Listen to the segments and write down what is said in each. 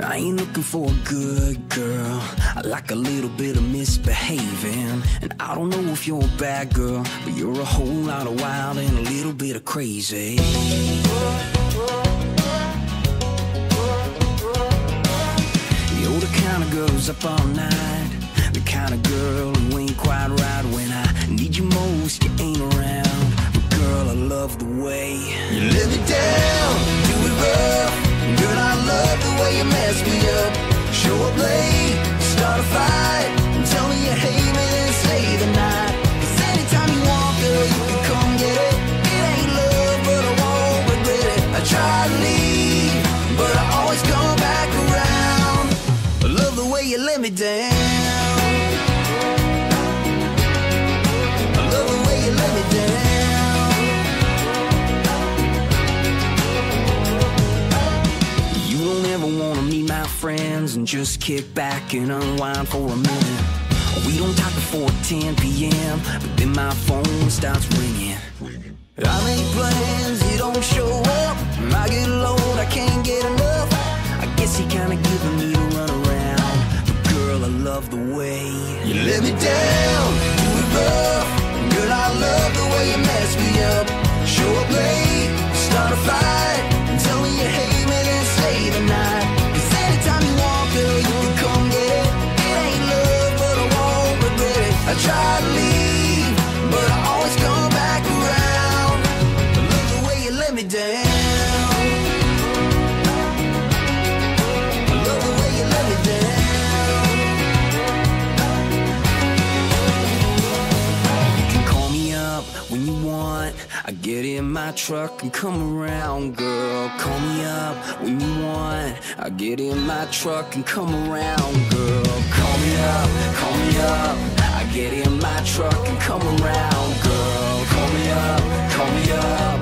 ain't looking for a good girl. I like a little bit of misbehaving. And I don't know if you're a bad girl, but you're a whole lot of wild and a little bit of crazy. You're the kind of girl who's up all night. The kind of girl who ain't quite right when I need you most. You ain't around. Me down. I love the way you let me down. You don't ever wanna meet my friends and just kick back and unwind for a minute. We don't talk before 10 p.m., but then my phone starts ringing. I make plans, you don't show up. I get low, I can't get enough. I guess he kinda giving me a run around. But girl, I love the way you let me down. Do it rough. Get in my truck and come around, girl. Call me up when you want. I get in my truck and come around, girl. Call me up, call me up. I get in my truck and come around, girl. Call me up, call me up.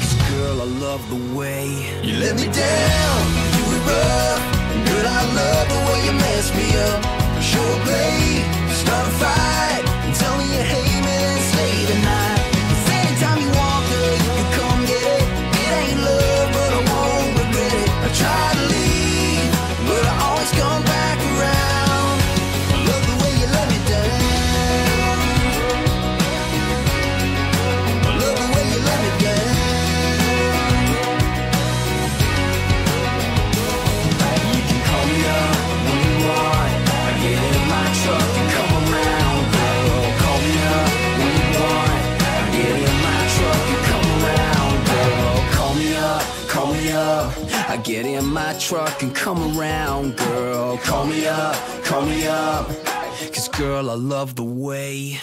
Cause girl, I love the way you let me down. Do it rough. Girl, I love the way you mess me up. Show up I get in my truck and come around, girl. Call me up, call me up. Cause girl, I love the way.